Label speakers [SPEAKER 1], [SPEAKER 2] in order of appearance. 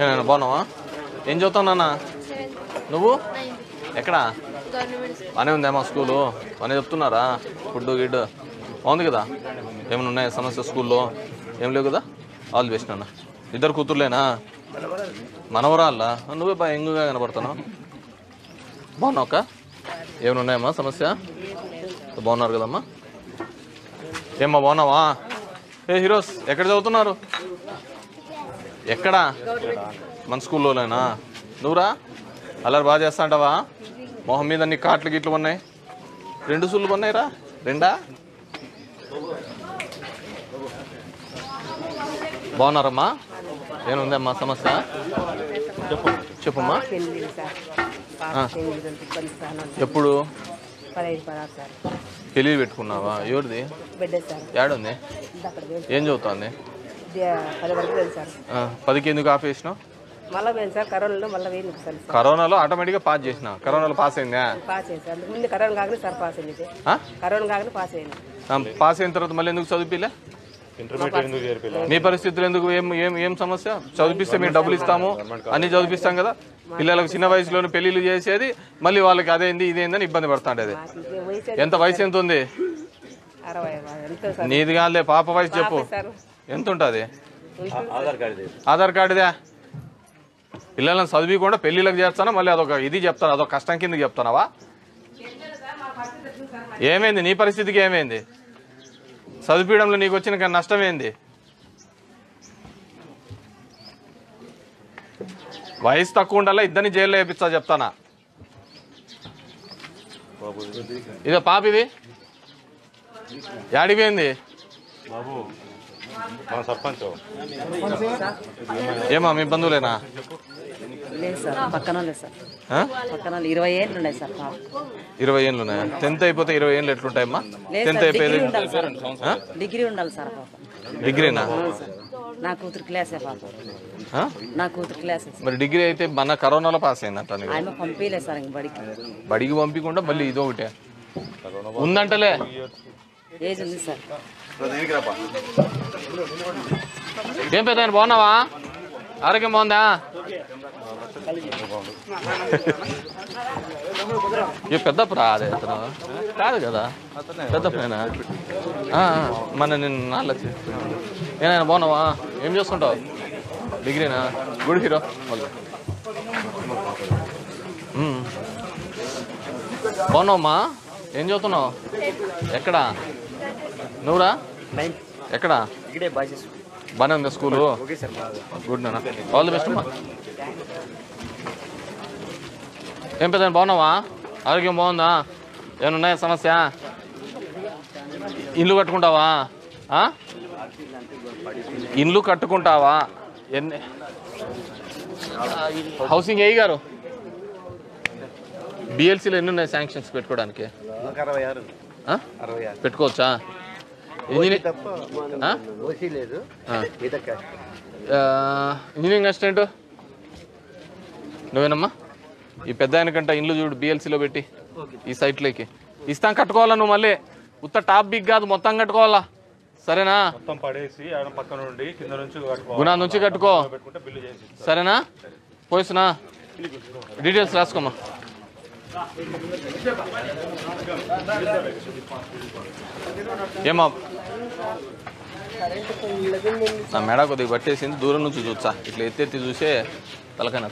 [SPEAKER 1] నేను బాగున్నావా? ఏం చదువుతావు నాన్న? నువ్వు? ఎక్కడా?
[SPEAKER 2] గవర్నమెంట్ స్కూల్
[SPEAKER 1] బాగానే స్కూలు? బాగానే చెప్తున్నారా? ఫుడ్ గిడ్ బాగుంది కదా? ఏమైనా ఉన్నాయా సమస్య స్కూల్లో? ఏం లేవు కదా? ఆల్ బెస్ట్ నాన్న. ఇద్దరు కూతుర్లేనా? మనవరాళ్ళ? నువ్వే బాగా ఎంగుగా కనబడుతున్నావు బాగున్నావు అక్క? ఏమైనా ఉన్నాయమ్మా సమస్య? బాగున్నారు కదమ్మా? ఏమ్మా బాగున్నావా? ఏ హీరోస్ ఎక్కడ చదువుతున్నారు? ఎక్కడా? మన స్కూల్లోనేనా? నువ్వురా? అల్లరి బాగా చేస్తా అంటావా మొహం మీద అన్ని కాట్లు గిట్లు ఉన్నాయి. రెండు సుళ్ళు ఉన్నాయిరా రెండా? బాగున్నారమ్మా? ఏముందమ్మా సమస్య? చెప్పు. చెప్పమ్మా. ఎప్పుడు? పెళ్ళి పెట్టుకున్నావా? ఎవరిది? ఏడుంది. ఏం చదువుతోంది?
[SPEAKER 3] ఇది పది వరకు పోయింది సార్
[SPEAKER 1] ఆ, పదికి ఎందుకు ఆపేసినావు
[SPEAKER 3] మళ్ళీ పోయింది సార్ కరోనాలో మళ్ళీ పోయింది సార్ సార్.
[SPEAKER 1] కరోనాలో ఆటోమేటిక్గా పాస్ చేసిన? కరోనాలో పాస్ అయిందా?
[SPEAKER 3] పాస్ అయింది సార్ అందుకు ముందు కరోనా కాకనే సార్ పాస్ అయింది ఇది.
[SPEAKER 1] ఆ?
[SPEAKER 3] కరోనా కాకనే పాస్ అయింది.
[SPEAKER 1] ఆ, పాస్ అయిన తర్వాత మళ్ళీ ఎందుకు చదివిపిలే? మీ పరిస్థితులు ఎందుకు? ఏం ఏం ఏం సమస్య? చదివిస్తే మేము డబ్బులు ఇస్తాము. అన్ని చదివిస్తాం కదా. పిల్లలకు చిన్న వయసులోనే పెళ్ళిళ్ళు చేసేది మళ్ళీ వాళ్ళకి అదేంది ఇదేందని ఇబ్బంది పడుతుండేది. ఎంత వయసు ఎంత ఉంది?
[SPEAKER 3] అరవై ఎంత సార్?
[SPEAKER 1] నీది కాదులే పాప వయసు చెప్పు.
[SPEAKER 3] సార్.
[SPEAKER 1] ఎంత ఉంటుంది ఆధార్ కార్డుదా? పిల్లలను చదివికుండా పెళ్ళిళ్ళకి చేస్తానా? మళ్ళీ అదొక ఇది చెప్తాను? అదొక కష్టం కింద చెప్తానావా? ఏమైంది? నీ పరిస్థితికి ఏమైంది? చదివించడంలో నీకు వచ్చిన నష్టం ఏంది? వయసు తక్కువ ఉండాలా? ఇద్దరిని జైల్లో వేపిస్తా చెప్తానా? ఇదో పాప ఇది యాడిపోయింది
[SPEAKER 4] బాబు. మన సర్పంచ్.
[SPEAKER 1] ఏమా మీ బంధువులేనా?
[SPEAKER 3] లేదు సార్ పక్కన లేదు సార్? పక్కన ఇరవై ఏళ్ళు ఉన్నాయి సార్
[SPEAKER 1] ఇరవై ఏళ్ళు ఉన్నాయా? టెన్త్ అయిపోతే ఇరవై ఏళ్ళు ఎట్లుంటాయమ్మా? టెన్త్ అయిపోయేది?
[SPEAKER 3] డిగ్రీ ఉండాలి సార్.
[SPEAKER 1] డిగ్రీనా?
[SPEAKER 3] నా కూతురు క్లాసే పాప? నా కూతురు క్లాసే
[SPEAKER 1] మరి డిగ్రీ అయితే మన కరోనాలో పాస్ అయిందంట.
[SPEAKER 3] ఆయన పంపించలేదు సార్ ఇంక బడికి.
[SPEAKER 1] బడికి పంపించకుండా మళ్ళీ ఇది ఒకటే ఉందంటలే.
[SPEAKER 3] ఏజ్ ఉంది సార్?
[SPEAKER 1] ఏం పెద్ద బాగున్నావా? ఆరోగ్యం బాగుందా? ఈ పెద్ద ప్రా అదే అతను. కాదు కదా? పెద్ద మన నిన్న నాళ్ళ ఏనాయన బాగున్నావా? ఏం చేస్తుంటావు? డిగ్రీనా? Good hero. బాగున్నావమ్మా? ఏం చదువుతున్నావు? ఎక్కడా? నువ్వురా? ఎక్కడా?
[SPEAKER 5] ఇక్కడే
[SPEAKER 1] బాగానే ఉందా స్కూలు? గుడ్ నాన్న. ఆల్ ది బెస్ట్ అమ్మా. ఏం పెద్ద బాగున్నావా? ఆరోగ్యం బాగుందా? ఏమైనా ఉన్నాయా సమస్య? ఇల్లు కట్టుకుంటావా? ఇల్లు కట్టుకుంటావా? ఎన్ని? హౌసింగ్ ఏ గారు? బిఎల్సీలో ఎన్ని ఉన్నాయి శాంక్షన్స్ పెట్టుకోవడానికి? పెట్టుకోవచ్చా? ఇంజనీరింగ్ అసిస్టెంట్ నువ్వేనమ్మా? ఈ పెద్ద ఆయనకంట ఇండ్లు చూడు బిఎల్సీలో పెట్టి. ఈ సైట్లోకి ఇస్తాం కట్టుకోవాలా నువ్వు మళ్ళీ? ఉత్త టాప్ బిగ్ కాదు మొత్తం కట్టుకోవాలా? సరేనా?
[SPEAKER 4] మొత్తం పడేసి ఆయన పక్క నుండి కింద నుంచి.
[SPEAKER 1] గుణా నుంచి కట్టుకో. సరేనా? పోయిస్తున్నా? డీటెయిల్స్ రాసుకోమ్మా. ఏమా నా మెడ కొద్దిగా పట్టేసింది దూరం నుంచి చూసా ఇట్లా ఎత్తెత్తి చూసే తలకన